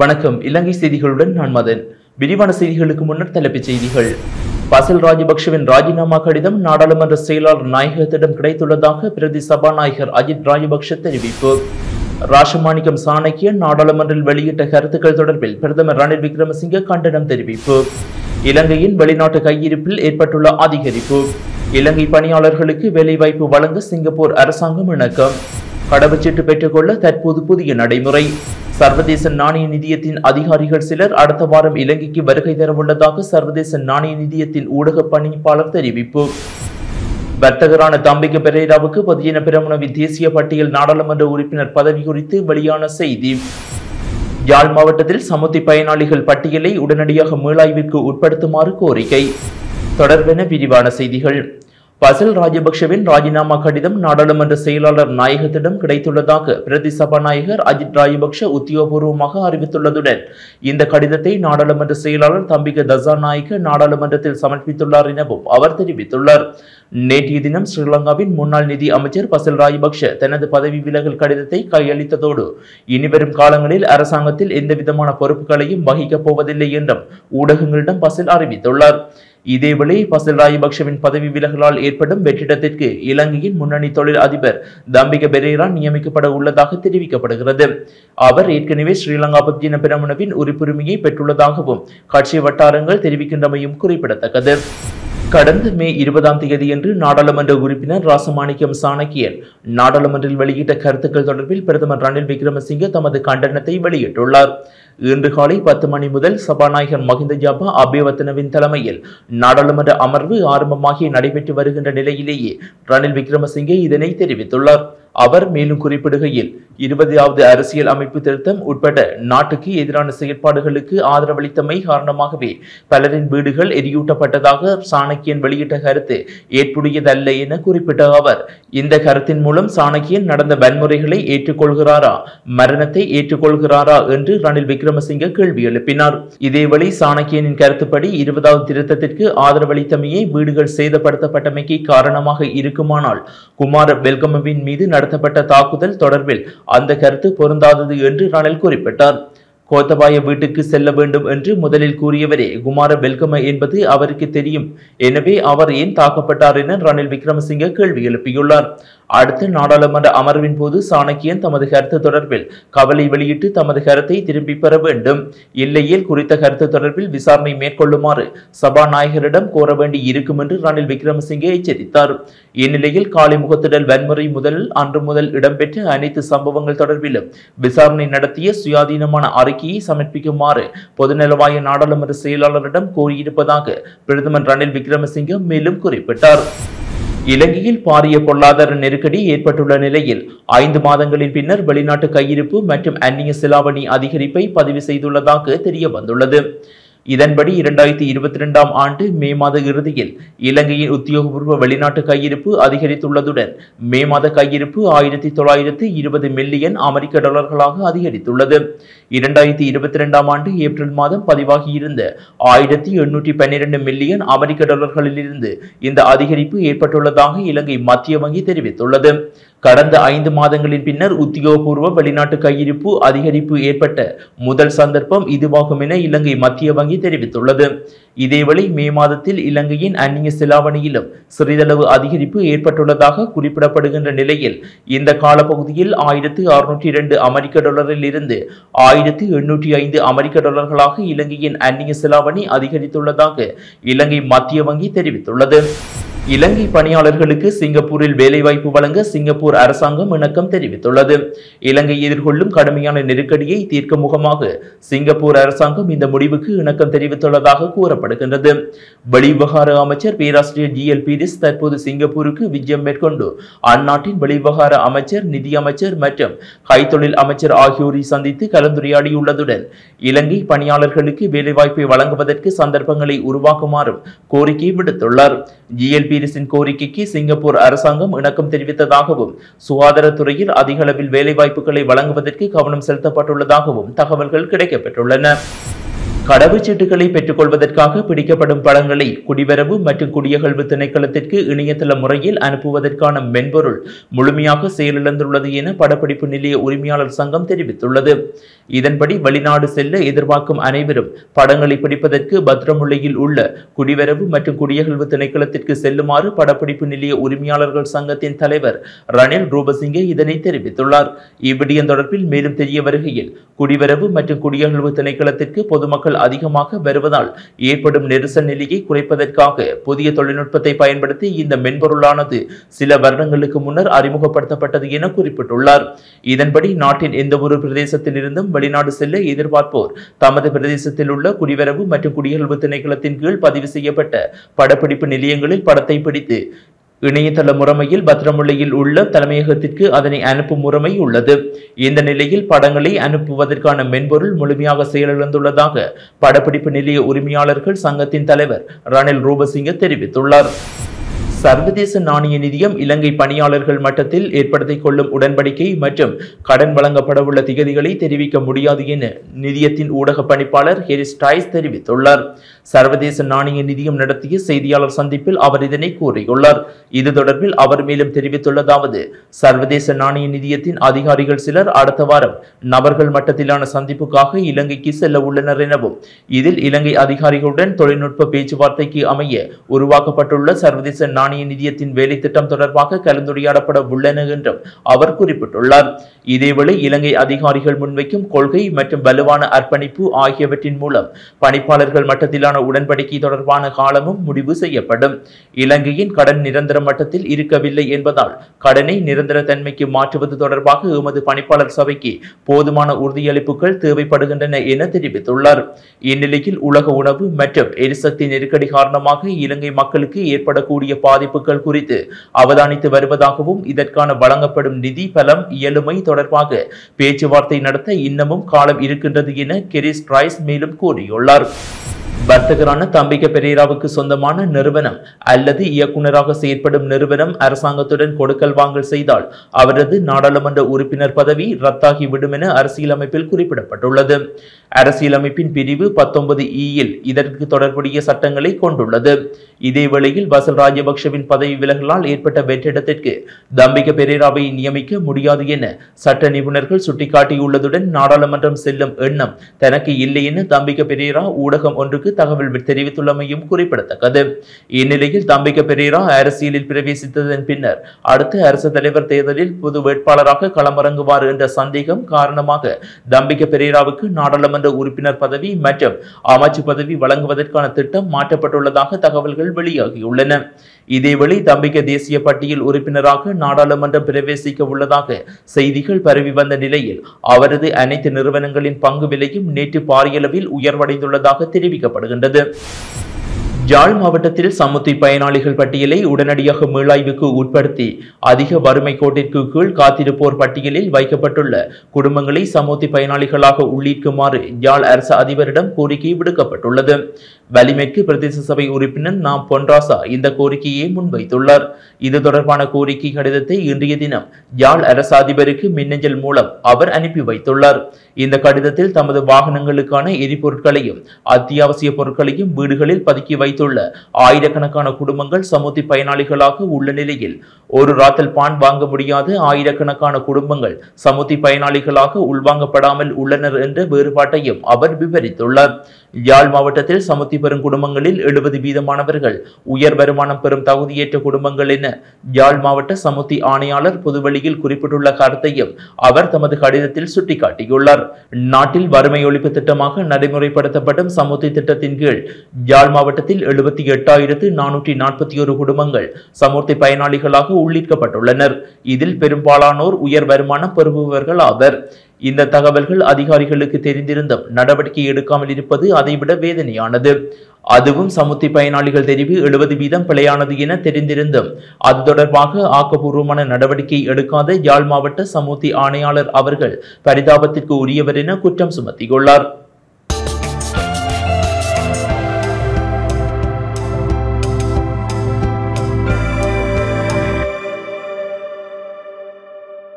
வணக்கம். இலங்கை செய்திகளுடன் நான் மதன். விரிவான செய்திகளுக்கு முன்னர் தலைப்புச் செய்திகள். பசில் ராஜபக்ஷவின் ராஜினாமா கடிதம் நாடாளுமன்ற செயலாளர் நாயகத்திடம் கிடைத்துள்ளதாக பிரதி சபாநாயகர் அஜித் ராஜபக்ஷ தெரிவிப்பு. ராஷமாணிக்கம் சாணக்கியன் நாடாளுமன்றில் வெளியிட்ட கருத்துக்கள் தொடர்பில் பிரதமர் ரணில் விக்ரமசிங்க கண்டனம் தெரிவிப்பு. இலங்கையின் வெளிநாட்டு கையிருப்பில் ஏற்பட்டுள்ள அதிகரிப்பு. இலங்கை பணியாளர்களுக்கு வேலைவாய்ப்பு வழங்க சிங்கப்பூர் அரசாங்கம் இணக்கம். கடவுச்சீட்டு பெற்றுக்கொள்ள தற்போது புதிய நடைமுறை. சர்வதேச நாணய நிதியத்தின் அதிகாரிகள் சிலர் அடுத்த வாரம் இலங்கைக்கு வருகை தரவுள்ளதாக சர்வதேச நாணய நிதியத்தின் ஊடக பணிப்பாளர் தெரிவிப்பு. வர்த்தகரான தம்பிக்க பெரேராவுக்கு பொதுஜன பிரமுனவின் தேசிய பட்டியல் நாடாளுமன்ற உறுப்பினர் பதவி குறித்து வெளியான செய்தி. யாழ் மாவட்டத்தில் சமுத்தி பயனாளிகள் பட்டியலை உடனடியாக மீளாய்விற்கு உட்படுத்துமாறு கோரிக்கை. தொடர்பென விரிவான செய்திகள். பசில் ராஜபக்ஷவின் ராஜினாமா கடிதம் நாடாளுமன்ற செயலாளர் நாயகத்திடம் கிடைத்துள்ளதாக பிரதி சபாநாயகர் அஜித் ராஜபக்ஷ உத்தியோகபூர்வமாக அறிவித்துள்ளதுடன் இந்த கடிதத்தை நாடாளுமன்ற செயலாளர் தம்பிக தசாநாயக்க நாடாளுமன்றத்தில் சமர்ப்பித்துள்ளார் எனவும் அவர் தெரிவித்துள்ளார். நேற்றைய தினம் ஸ்ரீலங்காவின் முன்னாள் நிதி அமைச்சர் பசில் ராஜபக்ஷ தனது பதவி விலகல் கடிதத்தை கையளித்ததோடு இனிவரும் காலங்களில் அரசாங்கத்தில் எந்தவிதமான பொறுப்புகளையும் வகிக்கப் போவதில்லை என்றும் ஊடகங்களிடம் பசில் அறிவித்துள்ளார். இதேவேளை பசில் ராஜபக்ஷவின் பதவி விலகலால் ஏற்படும் வெற்றிடத்திற்கு இலங்கையின் முன்னணி தொழில் அதிபர் தம்பிக பெரேரா நியமிக்கப்பட உள்ளதாக தெரிவிக்கப்படுகிறது. அவர் ஏற்கனவே ஸ்ரீலங்கா பத்தின பிரமணவின் உறுப்புரிமையை பெற்றுள்ளதாகவும் கட்சி வட்டாரங்கள் தெரிவிக்கின்றமையும் குறிப்பிடத்தக்கது. கடந்த மே இருபதாம் தேதியன்று நாடாளுமன்ற உறுப்பினர் ராசமாணிக்கம் சாணக்கியன் நாடாளுமன்றில் வெளியிட்ட கருத்துக்கள் தொடர்பில் பிரதமர் ரணில் விக்ரமசிங்க தமது கண்டனத்தை வெளியிட்டுள்ளார். இன்று காலை பத்து மணி முதல் சபாநாயகர் மஹிந்த ஜாபா அபேவர்த்தனவின் தலைமையில் நாடாளுமன்ற அமர்வு ஆரம்பமாகி நடைபெற்று வருகின்ற நிலையிலேயே ரணில் விக்ரமசிங்கே இதனை தெரிவித்துள்ளார். அவர் மேலும் குறிப்பிடுகையில் இருபதாவது அரசியல் அமைப்பு திருத்தம் உட்பட நாட்டுக்கு எதிரான செயற்பாடுகளுக்கு ஆதரவளித்தமை காரணமாகவே பலரின் வீடுகள் எரியூட்டப்பட்டதாக சாணக்கியன் வெளியிட்ட கருத்து ஏற்புடையதல்ல என குறிப்பிட்ட அவர் இந்த கருத்தின் மூலம் சாணக்கியன் நடந்த வன்முறைகளை ஏற்றுக்கொள்கிறாரா மரணத்தை ஏற்றுக்கொள்கிறாரா என்று ரணில் விக்ரமசிங்க கேள்வி எழுப்பினார். இதேவழி சாணக்கியனின் கருத்துப்படி இருபதாவது திருத்தத்திற்கு ஆதரவளித்தமையே வீடுகள் சேதப்படுத்தப்பட்டமைக்கு காரணமாக இருக்குமானால் குமார பெல்கமவின் மீது நடத்தப்பட்ட தாக்குதல் தொடர்பில் அந்த கருத்து பொருந்தாதது என்று ரணில் குறிப்பிட்டார். கோத்தபாய வீட்டுக்கு செல்ல வேண்டும் என்று முதலில் கூறியவரே குமார வெல்கம என்பது அவருக்கு தெரியும். எனவே அவர் ஏன் தாக்கப்பட்டார் என ரணில் விக்ரமசிங்க கேள்வி எழுப்பியுள்ளார். அடுத்த நாடாளுமன்ற அமர்வின் போது சாணக்கியன் தமது கருத்து தொடர்பில் கவலை வெளியிட்டு தமது கருத்தை திரும்பி பெற வேண்டும். இல்லையேல் குறித்த கருத்து தொடர்பில் விசாரணை மேற்கொள்ளுமாறு சபாநாயகரிடம் கோர வேண்டி இருக்கும் என்று ரணில் விக்ரமசிங்கே எச்சரித்தார். இந்நிலையில் காலை முகத்திடல் வன்முறை முதல் அன்று முதல் இடம்பெற்ற அனைத்து சம்பவங்கள் தொடர்பிலும் விசாரணை நடத்திய சுயாதீனமான அறிக்கையை சமர்ப்பிக்குமாறு பொதுநலவாய நாடாளுமன்ற செயலாளரிடம் கோரியிருப்பதாக பிரதமர் ரணில் விக்ரமசிங்கே மேலும் குறிப்பிட்டார். இலங்கையில் பாரிய பொருளாதார நெருக்கடி ஏற்பட்டுள்ள நிலையில் ஐந்து மாதங்களின் பின்னர் வெளிநாட்டு கையிருப்பு மற்றும் அந்நிய செலாவணி அதிகரிப்பை பதிவு செய்துள்ளதாக தெரிய வந்துள்ளது. இதன்படி இரண்டாயிரத்தி இருபத்தி ரெண்டாம் ஆண்டு மே மாத இறுதியில் இலங்கையின் உத்தியோகபூர்வ வெளிநாட்டு கையிருப்பு அதிகரித்துள்ளதுடன் மே மாத கையிருப்பு ஆயிரத்தி தொள்ளாயிரத்து இருபது மில்லியன் அமெரிக்க டாலர்களாக அதிகரித்துள்ளது. இரண்டாயிரத்தி இருபத்தி ரெண்டாம் ஆண்டு ஏப்ரல் மாதம் பதிவாகியிருந்த ஆயிரத்தி எண்ணூற்றி பன்னிரண்டு மில்லியன் அமெரிக்க டாலர்களிலிருந்து இந்த அதிகரிப்பு ஏற்பட்டுள்ளதாக இலங்கை மத்திய வங்கி தெரிவித்துள்ளது. கடந்த ஐந்து மாதங்களின் பின்னர் உத்தியோகபூர்வ வெளிநாட்டு கையிருப்பு அதிகரிப்பு ஏற்பட்ட முதல் சந்தர்ப்பம் இதுவாகும் என இலங்கை மத்திய வங்கி தெரிவித்துள்ளது. இதேவேளை மே மாதத்தில் இலங்கையின் அந்நிய செலாவணியிலும் சிறிதளவு அதிகரிப்பு ஏற்பட்டுள்ளதாக குறிப்பிடப்படுகின்ற நிலையில் இந்த காலப்பகுதியில் ஆயிரத்து அறுநூற்றி இரண்டு அமெரிக்க டாலரில் இருந்து ஆயிரத்து எண்ணூற்றி ஐந்து அமெரிக்க டாலர்களாக இலங்கையின் அந்நிய செலாவணி அதிகரித்துள்ளதாக இலங்கை மத்திய வங்கி தெரிவித்துள்ளது. இலங்கை பணியாளர்களுக்கு சிங்கப்பூரில் வேலைவாய்ப்பு வழங்க சிங்கப்பூர் அரசாங்கம் இணக்கம் தெரிவித்துள்ளது. இலங்கை எதிர்கொள்ளும் கடுமையான நெருக்கடியை தீர்க்க முகமாக சிங்கப்பூர் அரசாங்கம் இந்த முடிவுக்கு இணக்கம் தெரிவித்துள்ளதாக கூறப்படுகின்றது. வெளிவிவகார அமைச்சர் பேராசிரியர் ஜி எல் பீரிஸ் தற்போது சிங்கப்பூருக்கு விஜயம் மேற்கொண்டு அந்நாட்டின் வெளிவிவகார அமைச்சர் நிதி அமைச்சர் மற்றும் கைத்தொழில் அமைச்சர் ஆகியோரை சந்தித்து கலந்துரையாடியுள்ளதுடன் இலங்கை பணியாளர்களுக்கு வேலைவாய்ப்பை வழங்குவதற்கு சந்தர்ப்பங்களை உருவாக்குமாறும் கோரிக்கை விடுத்துள்ளார். ஜிஎல் பீரிஸின் கோரிக்கைக்கு சிங்கப்பூர் அரசாங்கம் இணக்கம் தெரிவித்ததாகவும் சுகாதாரத்துறையில் அதிக அளவில் வேலைவாய்ப்புகளை வழங்குவதற்கு கவனம் செலுத்தப்பட்டுள்ளதாகவும் தகவல்கள் கிடைக்கப்பெற்றுள்ளன. கடவுச்சீட்டுகளை பெற்றுக்கொள்வதற்காக பிடிக்கப்படும் படங்களை குடிவரவு மற்றும் குடியகழ்வு திணைக்களத்திற்கு இணையதள முறையில் அனுப்புவதற்கான மென்பொருள் முழுமையாக செயலிழந்துள்ளது என படப்பிடிப்பு நிலைய உரிமையாளர் சங்கம் தெரிவித்துள்ளது. இதன்படி வெளிநாடு செல்ல எதிர்பார்க்கும் அனைவரும் படங்களை பிடிப்பதற்கு பத்ரமுல்லையில் உள்ள குடிவரவு மற்றும் குடியகழ்வு திணைக்களத்திற்கு செல்லுமாறு படப்பிடிப்பு நிலைய உரிமையாளர்கள் சங்கத்தின் தலைவர் ரணில் ரூபசிங்கே இதனை தெரிவித்துள்ளார். இவ்விடயம் தொடர்பில் மேலும் தெரிய வருகையில் குடிவரவு மற்றும் குடியகழ்வு திணைக்களத்திற்கு பொதுமக்கள் அதிகமாக வருவதால் ஏற்படும் நெரிசல் நிலையை குறைப்பதற்காக புதிய தொழில்நுட்பத்தை பயன்படுத்தி இந்த மென்பொருளானது சில வருடங்களுக்கு முன்னர் அறிமுகப்படுத்தப்பட்டது என குறிப்பிட்டுள்ளார். இதன்படி நாட்டின் எந்த ஒரு பிரதேசத்திலிருந்தும் வெளிநாடு செல்ல எதிர்பார்ப்போர் தமது பிரதேசத்தில் உள்ள குடிவரவு மற்றும் குடியகழ்வு திணைக்களத்தின் கீழ் பதிவு செய்யப்பட்ட படப்பிடிப்பு நிலையங்களில் படத்தை பிடித்து இணையதள முறைமையில் பத்திரமுல்லையில் உள்ள தலைமையகத்திற்கு அதனை அனுப்பும் முறைமை உள்ளது. இந்த நிலையில் படங்களை அனுப்புவதற்கான மென்பொருள் முழுமையாக செயலிழந்துள்ளதாக படப்பிடிப்பு நிலைய உரிமையாளர்கள் சங்கத்தின் தலைவர் ரணில் ரூபசிங்க தெரிவித்துள்ளார். சர்வதேச நாணய நிதியம் இலங்கை பணியாளர்கள் மட்டத்தில் ஏற்படுத்திக் கொள்ளும் உடன்படிக்கை மற்றும் கடன் வழங்கப்படவுள்ள திகதிகளை தெரிவிக்க முடியாது என நிதியத்தின் ஊடக பணிப்பாளர் ஹெரிஸ் டாய்ஸ் தெரிவித்துள்ளார். சர்வதேச நாணய நிதியம் நடத்திய செய்தியாளர் சந்திப்பில் அவர் இதனை கூறியுள்ளார். இது தொடர்பில் அவர் மேலும் தெரிவித்துள்ளதாவது சர்வதேச நாணய நிதியத்தின் அதிகாரிகள் சிலர் அடுத்த வாரம் நபர்கள் மட்டத்திலான சந்திப்புக்காக இலங்கைக்கு செல்ல உள்ளனர் எனவும் இதில் இலங்கை அதிகாரிகளுடன் தொழில்நுட்ப பேச்சுவார்த்தைக்கு அமைய உருவாக்கப்பட்டுள்ள சர்வதேச நாணய நிதியத்தின் வேலை திட்டம் தொடர்பாக கலந்துரையாடப்பட உள்ளன என்றும் அவர் குறிப்பிட்டுள்ளார். இதேவேளை இலங்கை அதிகாரிகள் முன்வைக்கும் கொள்கை மற்றும் வலுவான அர்ப்பணிப்பு ஆகியவற்றின் மூலம் பணிப்பாளர்கள் மட்டத்திலான உடன்படிக்கை தொடர்பான காலமும் முடிவு செய்யப்படும். இலங்கையின் கடன் நிரந்தர மட்டத்தில் இருக்கவில்லை என்பதால் கடனை நிரந்தர தன்மைக்கு மாற்றுவது தொடர்பாக எமது பணிப்பாளர் சபைக்கு போதுமான உறுதியளிப்புகள் தேவைப்படுகின்றன என தெரிவித்துள்ளார். இந்நிலையில் உலக உணவு மற்றும் எரிசக்தி நெருக்கடி காரணமாக இலங்கை மக்களுக்கு ஏற்படக்கூடிய பாதிப்பு பாதிப்புகள் குறித்து அவதானித்து வருவதாகவும் இதற்கான வழங்கப்படும் நிதி பலம் இயலுமை தொடர்பாக பேச்சுவார்த்தை நடத்த இன்னமும் காலம் இருக்கின்றது என கெரிஸ் பிரைஸ் மேலும் கூறியுள்ளார். வர்த்தகரான தம்பிக்க பெரேராவுக்கு சொந்தமான நிறுவனம் அல்லது இயக்குநராக செயற்படும் நிறுவனம் அரசாங்கத்துடன் கொடுக்கல் வாங்கல் செய்தால் அவரது நாடாளுமன்ற உறுப்பினர் பதவி ரத்தாகி விடும் என அரசியலமைப்பில் குறிப்பிடப்பட்டுள்ளது. அரசியலமைப்பின் பிரிவு பத்தொன்பது e இயில் இதற்கு தொடர்புடைய சட்டங்களை கொண்டுள்ளது. இதேவேளையில் பசல் ராஜபக்ஷவின் பதவி விலகலால் ஏற்பட்ட வெற்றிடத்திற்கு தம்பிக்க பெரேராவை நியமிக்க முடியாது என சட்ட நிபுணர்கள் சுட்டிக்காட்டியுள்ளதுடன் நாடாளுமன்றம் செல்லும் எண்ணம் தனக்கு இல்லை என தம்பிக்க பெரேரா ஊடகம் ஒன்றுக்கு தகவல் தெரிவித்துள்ளமையும் குறிப்பிடத்தக்கது. இந்நிலையில் தம்பிக்க பெரேரா அரசியலில் பிரவேசித்ததன் பின்னர் அடுத்த அரசு தலைவர் தேர்தலில் பொது வேட்பாளராக களமிறங்குவார் என்ற சந்தேகம் காரணமாக தம்பிக்க பெரேராவுக்கு நாடாளுமன்ற உறுப்பினர் பதவி மற்றும் அமைச்சு பதவி வழங்குவதற்கான திட்டம் மாற்றப்பட்டுள்ளதாக தகவல்கள் வெளியாகியுள்ளன. இதேவேளை தம்பிக்க தேசிய பட்டியல் உறுப்பினராக நாடாளுமன்றம் பிரவேசிக்க உள்ளதாக செய்திகள் பரவி வந்த நிலையில் அவரது அனைத்து நிறுவனங்களின் பங்கு விலையும் நேற்று பாரியளவில் உயர்வடைந்துள்ளதாக தெரிவிக்கப்படும். காணப்படுகின்றது. யாழ் மாவட்டத்தில் சமுத்தி பயனாளிகள் பட்டியலை உடனடியாக மீளாய்வுக்கு உட்படுத்தி அதிக வறுமை கோட்டிற்கு கீழ் காத்திருப்போர் பட்டியலில் வைக்கப்பட்டுள்ள குடும்பங்களை சமுத்தி பயனாளிகளாக உள்ளீர்க்குமாறு யாழ் அரசு அதிபரிடம் கோரிக்கை விடுக்கப்பட்டுள்ளது. வலிமைக்கு பிரதேச சபை உறுப்பினர் நாம் பொன்ராசா இந்த கோரிக்கையை முன்வைத்துள்ளார். இது தொடர்பான கோரிக்கை கடிதத்தை இன்றைய தினம் யாழ் அரசாதிபருக்கு மின்னஞ்சல் மூலம் அவர் அனுப்பி வைத்துள்ளார். இந்த கடிதத்தில் தமது வாகனங்களுக்கான எரிபொருட்களையும் அத்தியாவசிய பொருட்களையும் வீடுகளில் பதுக்கி வைத்துள்ள ஆயிரக்கணக்கான குடும்பங்கள் சமுத்தி பயனாளிகளாக உள்ள நிலையில் ஒரு ராத்தல் பான் வாங்க முடியாத ஆயிரக்கணக்கான குடும்பங்கள் சமுத்தி பயனாளிகளாக உள்வாங்கப்படாமல் உள்ளனர் என்ற வேறுபாட்டையும் அவர் விவரித்துள்ளார். யாழ் மாவட்டத்தில் சமுத்தி பெறும் குடும்பங்களில் எழுபது வீதமானவர்கள். உயர் வருமானம் பெறும் தகுதியேற்ற குடும்பங்கள் என யாழ் மாவட்ட சமுத்தி ஆணையாளர் பொதுவெளியில் குறிப்பிட்டுள்ள கருத்தையும் அவர் தமது கடிதத்தில் சுட்டிக்காட்டியுள்ளார். நாட்டில் வறுமை ஒழிப்பு திட்டமாக நடைமுறைப்படுத்தப்படும் சமுத்தி திட்டத்தின் கீழ் யாழ் மாவட்டத்தில் எழுபத்தி எட்டாயிரத்து நானூற்றி நாற்பத்தி ஒரு குடும்பங்கள் சமுர்த்தி பயனாளிகளாக உள்ளிர்க்கப்பட்டுள்ளனர் இதில் பெரும்பாலானோர் உயர் வருமானம் பெறுபவர்கள் ஆவர் இந்த தகவல்கள் அதிகாரிகளுக்கு தெரிந்திருந்தும் நடவடிக்கை எடுக்காமல் இருப்பது அதைவிட வேதனையானது. அதுவும் சமுத்தி பயனாளிகள் தெரிவு எழுபது வீதம் பிழையானது என தெரிந்திருந்தும் அது தொடர்பாக ஆக்கப்பூர்வமான நடவடிக்கை எடுக்காத யாழ் மாவட்ட சமுத்தி ஆணையாளர் அவர்கள் பரிதாபத்திற்கு உரியவர் என குற்றம் சுமத்தியுள்ளார்.